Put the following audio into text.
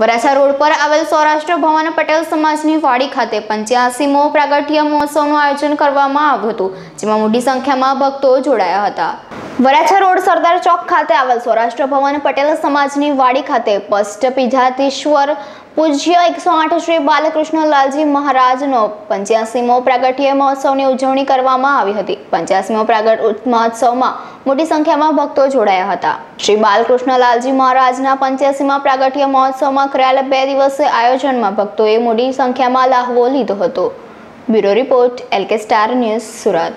Varachha road પર આવેલ સૌરાષ્ટ્ર ભવન પટેલ સમાજની વાડી ખાતે પંચ્યાસીમો પ્રાગટ્ય મહોત્સવનું આયોજન કરવામાં આવ્યું હતું, જેમાં મોટી સંખ્યામાં ભક્તો જોડાયા હતા. વરાછા રોડ સરદાર ચોક ખાતે આવેલ સૌરાષ્ટ્ર ભવન પટેલ સમાજની વાડી ખાતે પષ્ટ પીજાતીશ્વર પૂજ્ય એકસો આઠ શ્રી બાલકૃષ્ણ લાલજી મહારાજનો પંચ્યાસીમો પ્રાગટ્ય મહોત્સવની ઉજવણી કરવામાં આવી હતી. પંચ્યાસીમો પ્રાગટ મહોત્સવમાં મોટી સંખ્યામાં ભક્તો જોડાયા હતા. શ્રી બાલકૃષ્ણ લાલજી મહારાજના પંચ્યાસીમા પ્રાગટ્ય મહોત્સવમાં કરાયેલા બે દિવસીય આયોજનમાં ભક્તોએ મોટી સંખ્યામાં લાહવો લીધો હતો. Bureau report LK star news Surat.